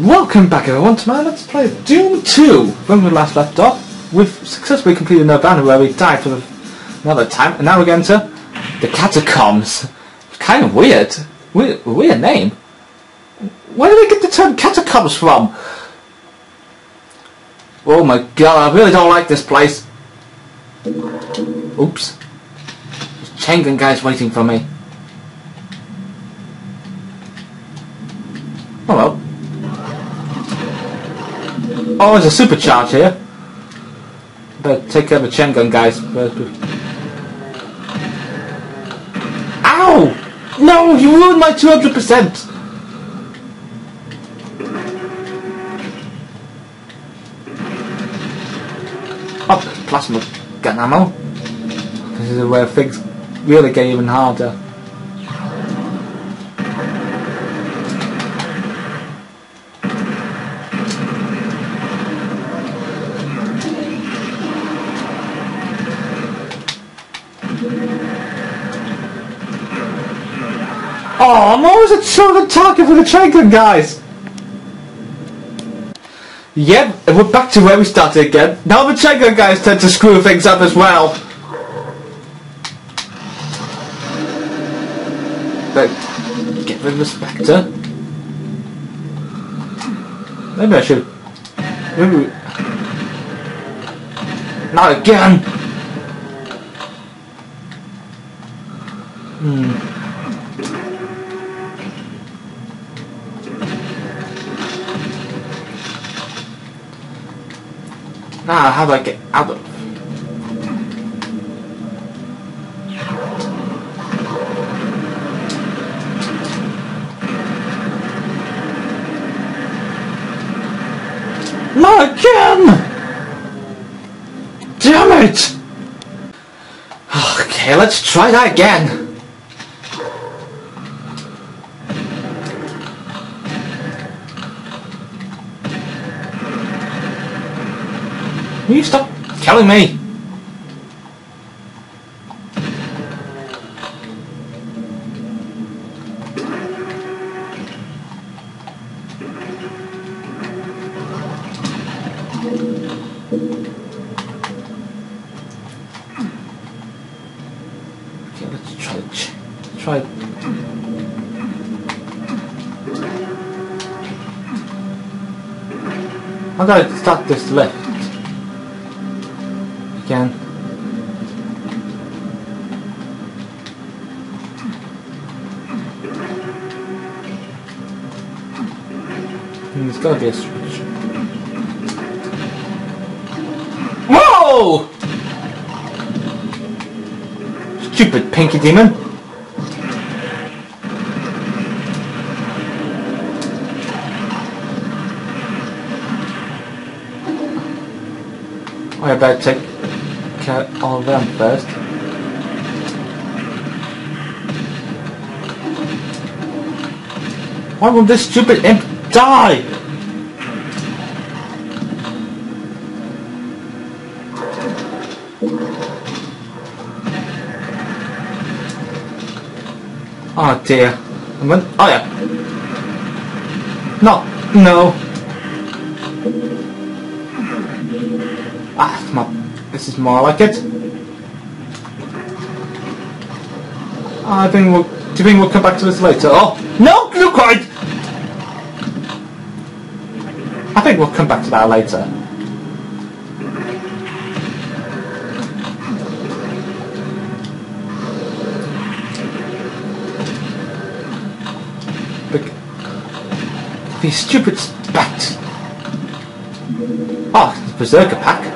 Welcome back everyone to my Let's Play Doom 2! When we last left off, we've successfully completed Nirvana where we died for another time, and now we're going to the Catacombs. Kind of weird. Weird, weird name. Where did they get the term Catacombs from? Oh my god, I really don't like this place. Oops. This Chaingun guy's waiting for me. Oh, there's a supercharge here. Better take care of the chain gun guys. Ow! No, you ruined my 200%! Oh, plasma gun ammo. This is where things really get even harder. Oh, I'm always a of target for the Chain guys! Yep, and we're back to where we started again. Now the Chain guys tend to screw things up as well. But, get rid of the Spectre. Maybe I should... Maybe... Not again! Hmm. Now, how do I get out of... Not again! Damn it! Okay, let's try that again. Will you stop telling me? Okay, let's try try How do I start this lift? Again. Hmm, There's gotta be a switch. Whoa! Stupid pinky demon. I better take of them first. Why won't this stupid imp die? Oh dear. I'm going, oh yeah. No, no. Ah, my, this is more like it. I think we'll, do you think we'll come back to this later? Oh, no, not quite! I think we'll come back to that later. These stupid bats. Oh, ah, the Berserker pack.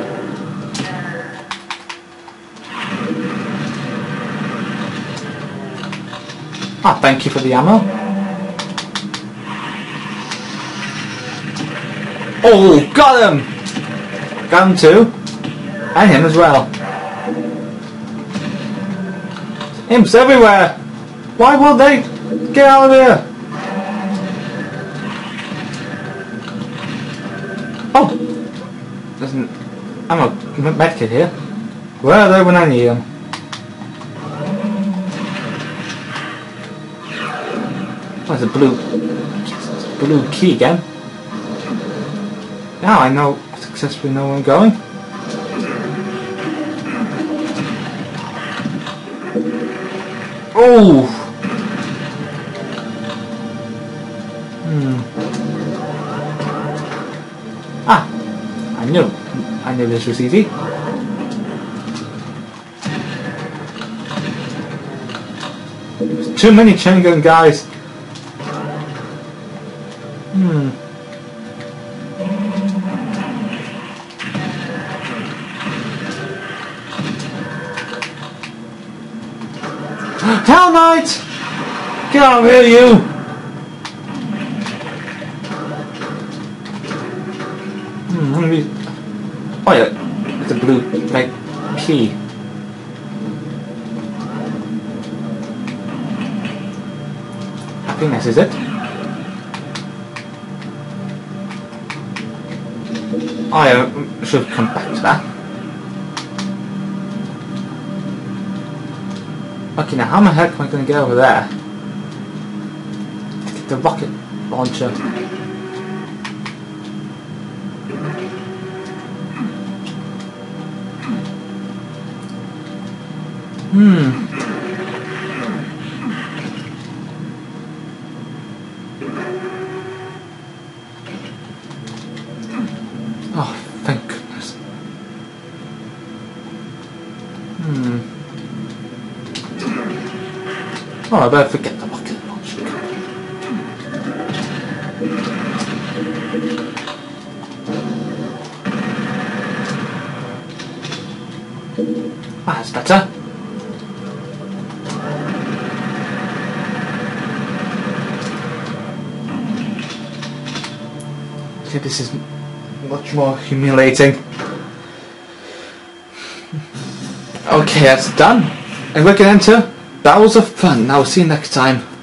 Ah, thank you for the ammo. Oh, got him! Got him too. And him as well. Imps everywhere! Why won't they get out of here? Oh! There's an ammo medkit here. Where are they when I need them? Oh, there's a blue, blue key again. Now I know successfully know where I'm going. Oh! Hmm. Ah! I knew. I knew this was easy. There's too many chain gun guys. Hell Knight! Get of here, you! Hmm. Oh yeah, it's a blue, like, key. I this is it. Oh yeah, I should come back to that. Okay, now how the heck am I going to get over there? Get the rocket launcher. Hmm. Oh, thank goodness. Hmm. Oh, I better forget the rocket launcher. Ah, that's better. See, this is much more humiliating. Okay, that's done. And we can enter Battles of Fun. Now, see you next time.